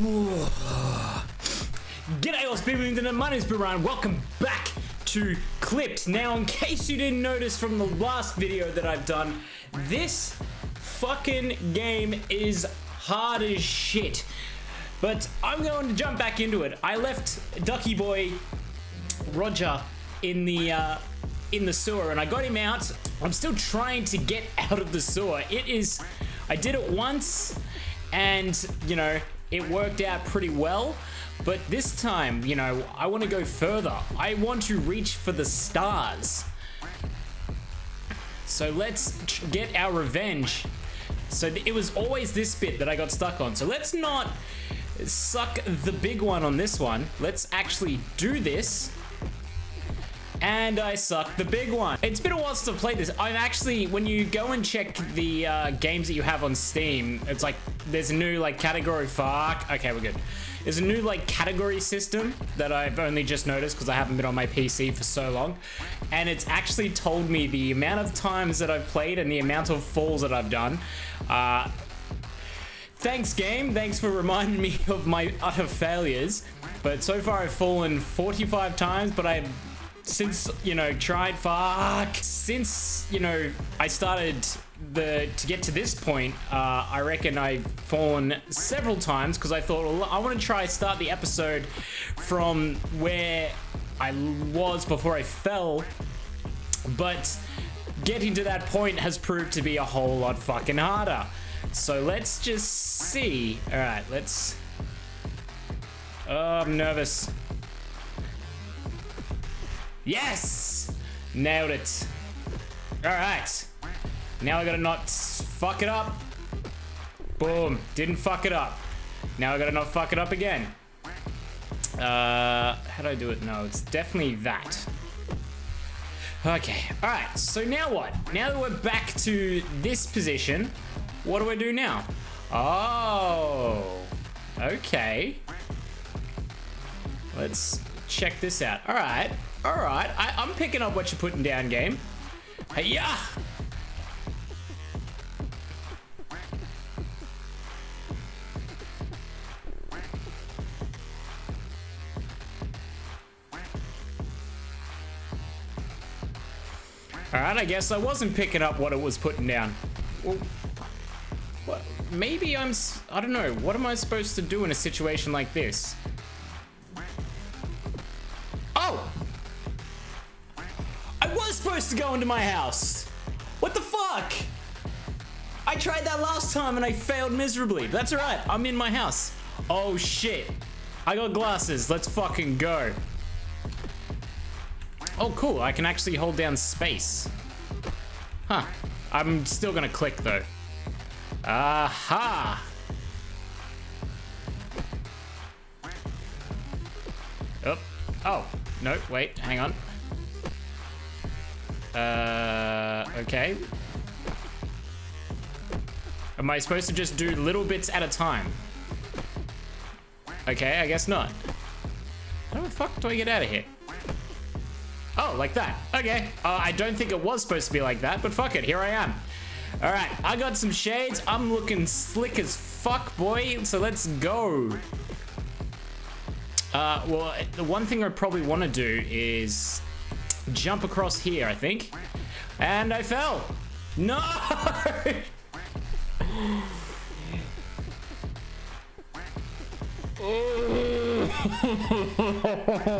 G'day all people internet, my name's Ryan. Welcome back to Clipped. Now, in case you didn't notice from the last video that I've done, this fucking game is hard as shit. But I'm going to jump back into it. I left Ducky Boy Roger in the uh, in the sewer and I got him out. I'm still trying to get out of the sewer. It is, I did it once and you know, it worked out pretty well. But this time, you know, I want to go further. I want to reach for the stars. So let's get our revenge. So it was always this bit that I got stuck on. So let's not suck the big one on this one. Let's actually do this. And I suck the big one. It's been a while since I've played this. I'm actually, when you go and check the uh, games that you have on Steam, it's like, there's a new like category, fuck. Okay, we're good. There's a new like category system that I've only just noticed because I haven't been on my PC for so long. And it's actually told me the amount of times that I've played and the amount of falls that I've done. Uh, thanks game, thanks for reminding me of my utter failures. But so far I've fallen 45 times, but I've since you know tried fuck. Since you know I started the to get to this point uh, I reckon I've fallen several times because I thought well, I want to try start the episode from where I was before I fell. But getting to that point has proved to be a whole lot fucking harder. So let's just see. All right let's oh I'm nervous Yes! Nailed it. Alright. Now I gotta not fuck it up. Boom. Didn't fuck it up. Now I gotta not fuck it up again. Uh, how do I do it? No, it's definitely that. Okay, alright, so now what? Now that we're back to this position, what do I do now? Oh, okay. Let's check this out. Alright, alright. I'm picking up what you're putting down, game. Yeah. Alright, I guess I wasn't picking up what it was putting down. Well, what, maybe I'm... I don't know. What am I supposed to do in a situation like this? To go into my house. What the fuck? I tried that last time and I failed miserably. That's alright. I'm in my house. Oh shit. I got glasses. Let's fucking go. Oh, cool. I can actually hold down space. Huh. I'm still gonna click though. Aha! Oh. Oh. No, wait, hang on. Uh, okay. Am I supposed to just do little bits at a time? Okay, I guess not. How the fuck do I get out of here? Oh, like that. Okay. Uh, I don't think it was supposed to be like that, but fuck it. Here I am. All right, I got some shades. I'm looking slick as fuck, boy. So let's go. Uh, well, the one thing I probably want to do is jump across here, I think. And I fell. No!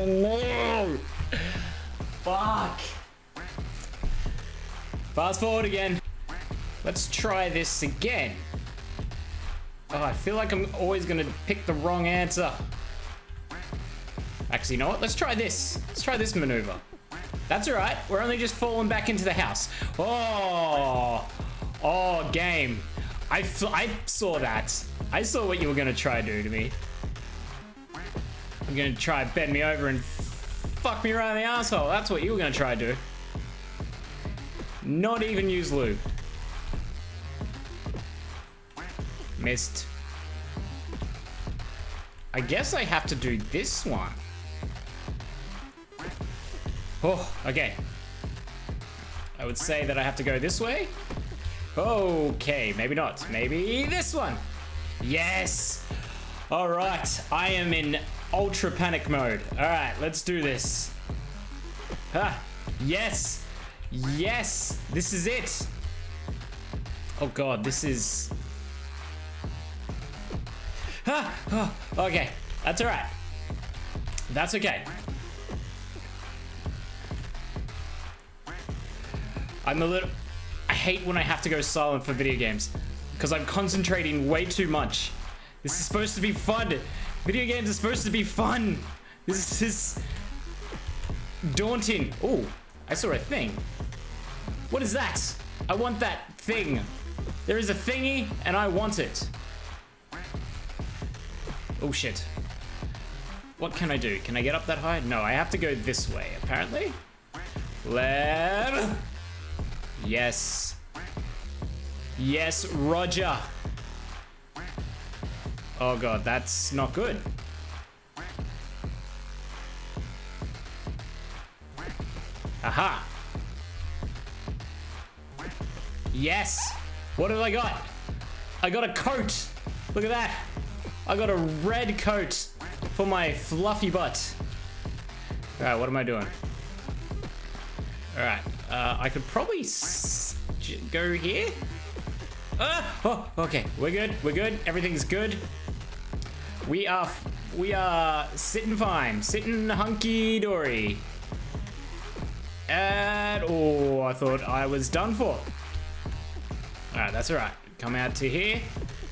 no! Fuck. Fast forward again. Let's try this again. Oh, I feel like I'm always gonna pick the wrong answer. Actually, you know what? Let's try this. Let's try this maneuver. That's all right. We're only just falling back into the house. Oh, oh, game. I, I saw that. I saw what you were gonna try to do to me. You're gonna try bend me over and fuck me in the asshole. That's what you were gonna try to do. Not even use lube. Missed. I guess I have to do this one. Oh, okay. I would say that I have to go this way. Okay, maybe not. Maybe this one. Yes. All right, I am in ultra panic mode. All right, let's do this. Ah, yes, yes, this is it. Oh God, this is. Ah, oh, okay, that's all right. That's okay. I'm a little. I hate when I have to go silent for video games because I'm concentrating way too much. This is supposed to be fun. Video games are supposed to be fun. This is daunting. Oh, I saw a thing. What is that? I want that thing. There is a thingy and I want it. Oh shit. What can I do? Can I get up that high? No, I have to go this way, apparently. Left. Yes. Yes, Roger. Oh god, that's not good. Aha. Yes. What have I got? I got a coat. Look at that. I got a red coat for my fluffy butt. All right, what am I doing? All right, uh, I could probably go here. Ah, oh, okay, we're good, we're good, everything's good. We are, we are sitting fine, sitting hunky dory. And, oh, I thought I was done for. All right, that's all right. Come out to here.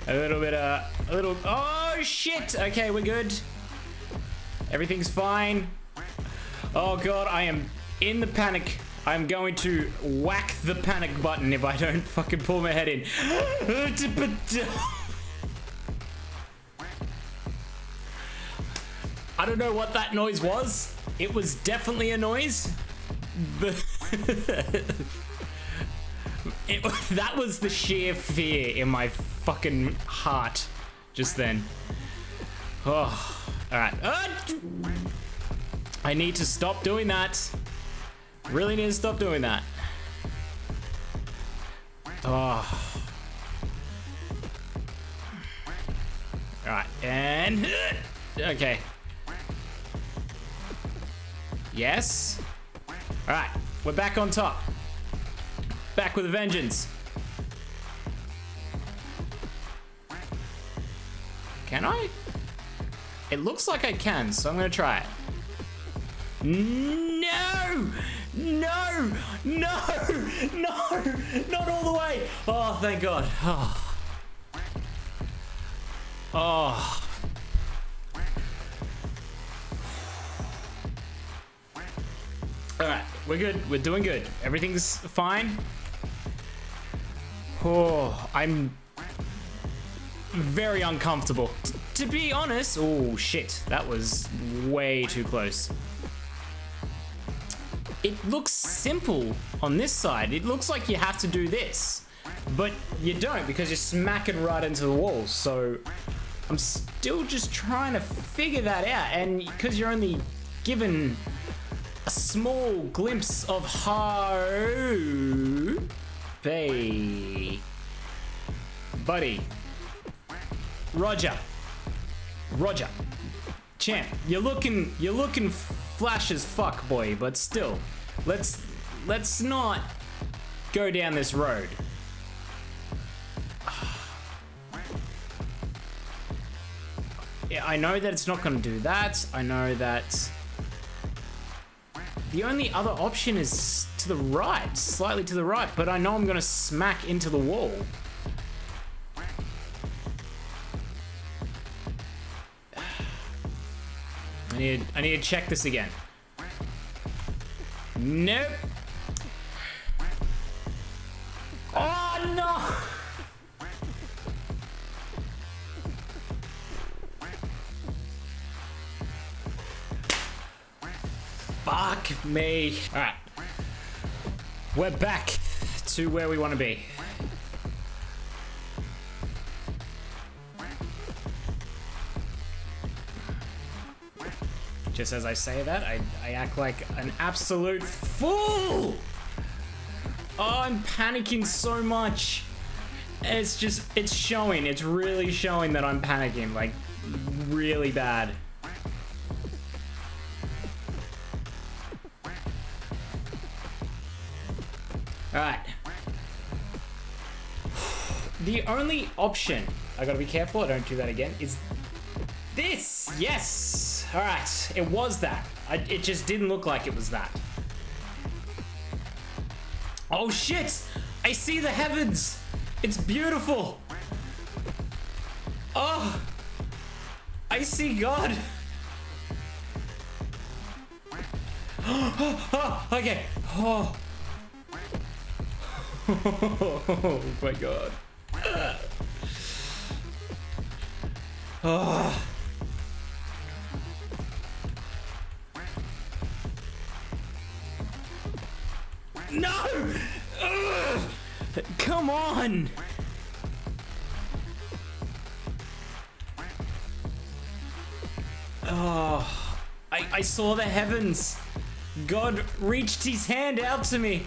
A little bit of, a little, oh shit. Okay, we're good. Everything's fine. Oh God, I am in the panic. I'm going to whack the panic button if I don't fucking pull my head in. I don't know what that noise was. It was definitely a noise. it, that was the sheer fear in my fucking heart just then. Oh. Alright. Uh, I need to stop doing that. Really need to stop doing that. Ah. Oh. Alright, and... Okay. Yes. Alright, we're back on top. Back with a vengeance. Can I? It looks like I can, so I'm gonna try it. No! No! No! No! Not all the way! Oh, thank God. Ah. Ah. Oh. Oh. Alright, we're good. We're doing good. Everything's fine. Oh, I'm very uncomfortable to be honest, oh shit, that was way too close. It looks simple on this side. It looks like you have to do this, but you don't because you're smacking right into the walls. So I'm still just trying to figure that out. And because you're only given a small glimpse of how, hey, buddy, Roger. Roger. Champ, you're looking you're looking flash as fuck, boy, but still. Let's let's not go down this road. Yeah, I know that it's not gonna do that. I know that the only other option is to the right, slightly to the right, but I know I'm gonna smack into the wall. I need, I need to check this again. Nope. Oh, no! Fuck me. All right. We're back to where we want to be. Just as I say that, I, I act like an absolute fool! Oh, I'm panicking so much. It's just, it's showing, it's really showing that I'm panicking. Like, really bad. Alright. The only option, I gotta be careful, I don't do that again, is this. Yes. Alright, it was that. I, it just didn't look like it was that. Oh shit! I see the heavens! It's beautiful! Oh! I see God! oh, oh, okay. Oh. oh my god. Oh. No! Ugh. Come on! Oh, I, I saw the heavens. God reached his hand out to me.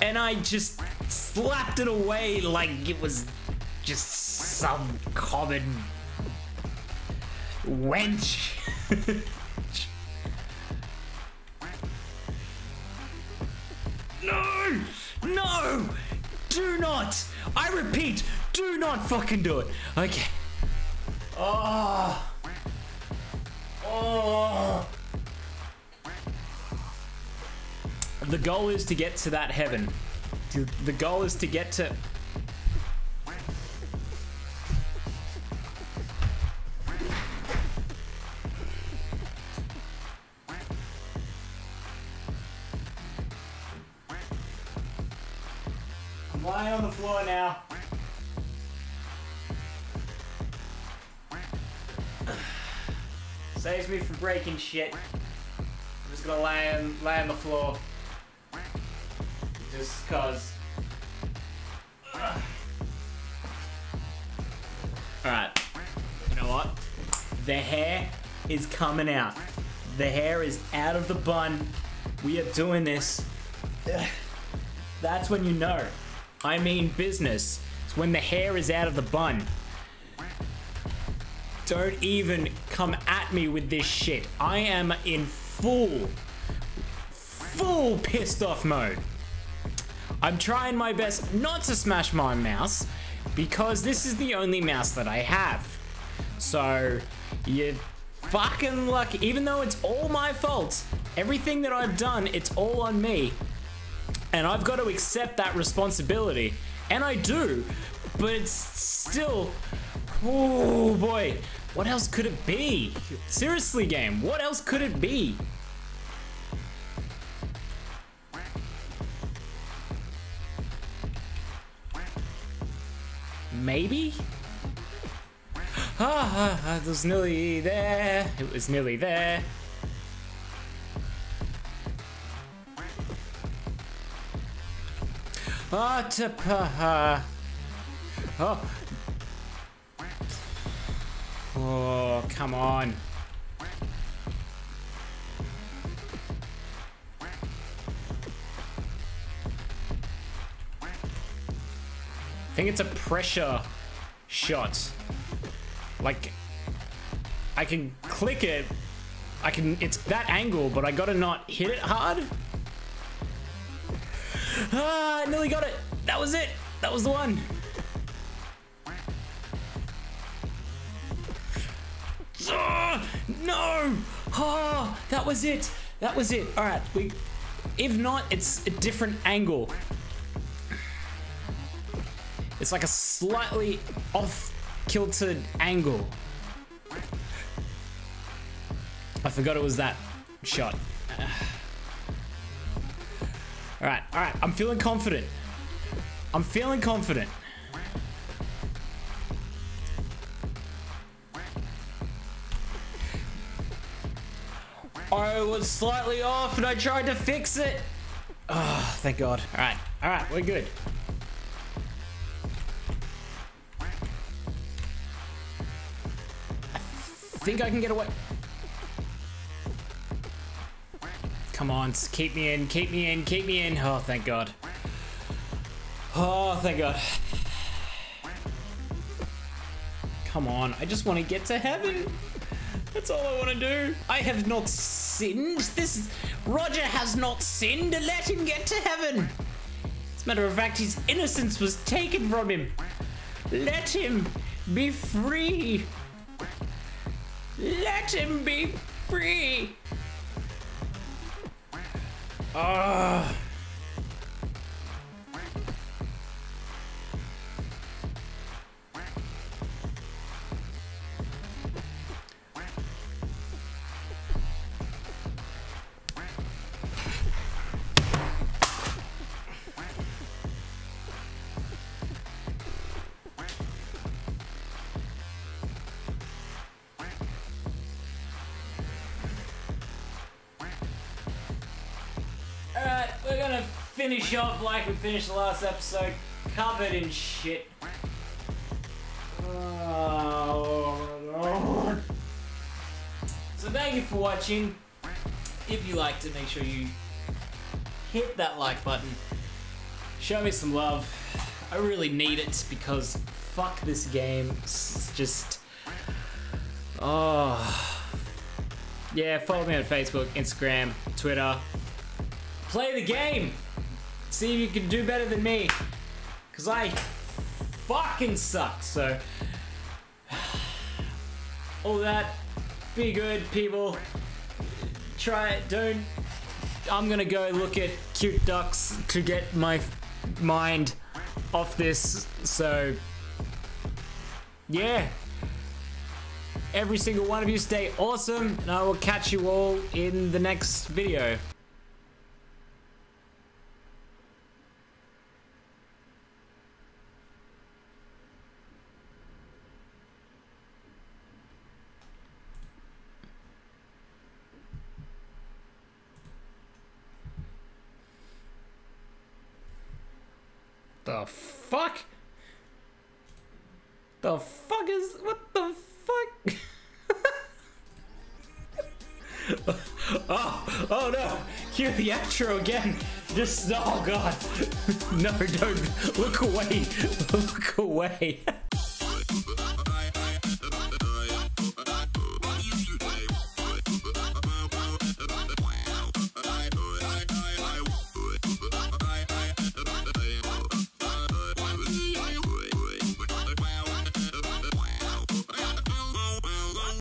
And I just slapped it away like it was just some common wench. not! I repeat, do not fucking do it. Okay. Oh. Oh. The goal is to get to that heaven. The goal is to get to. Breaking shit. I'm just gonna lay on, lay on the floor. Just cause. Alright. You know what? The hair is coming out. The hair is out of the bun. We are doing this. That's when you know. I mean business. It's when the hair is out of the bun. Don't even come at me with this shit. I am in full, full pissed off mode. I'm trying my best not to smash my mouse because this is the only mouse that I have. So, you fucking lucky. Even though it's all my fault, everything that I've done, it's all on me. And I've got to accept that responsibility. And I do. But it's still. Oh boy. What else could it be? Seriously, game, what else could it be? Maybe? Ah, it was nearly there. It was nearly there. Ah, oh, Oh, come on. I think it's a pressure shot. Like, I can click it. I can, it's that angle, but I gotta not hit it hard. Ah, I nearly got it. That was it. That was the one. No! Oh, that was it. That was it. All right. We, if not, it's a different angle. It's like a slightly off kilted angle. I forgot it was that shot. All right, all right. I'm feeling confident. I'm feeling confident. I was slightly off and I tried to fix it. Oh, thank God. All right, all right, we're good. I think I can get away. Come on, keep me in, keep me in, keep me in. Oh, thank God. Oh, thank God. come on. I just want to get to heaven. That's all I want to do. I have not sinned. This is, Roger has not sinned. Let him get to heaven. As a matter of fact, his innocence was taken from him. Let him be free. Let him be free. Ah. Finish off like we finished the last episode, covered in shit. So thank you for watching. If you liked it, make sure you hit that like button. Show me some love. I really need it because fuck this game. It's just... Oh... Yeah, follow me on Facebook, Instagram, Twitter. Play the game. See if you can do better than me. Cause I fucking suck. So all that. Be good, people. Try it. Don't. I'm gonna go look at cute ducks to get my mind off this. So yeah. Every single one of you stay awesome, and I will catch you all in the next video. The fuck? The fuck is what the fuck? oh, oh no! Cue the outro again. Just oh god. no, don't look away. Look away.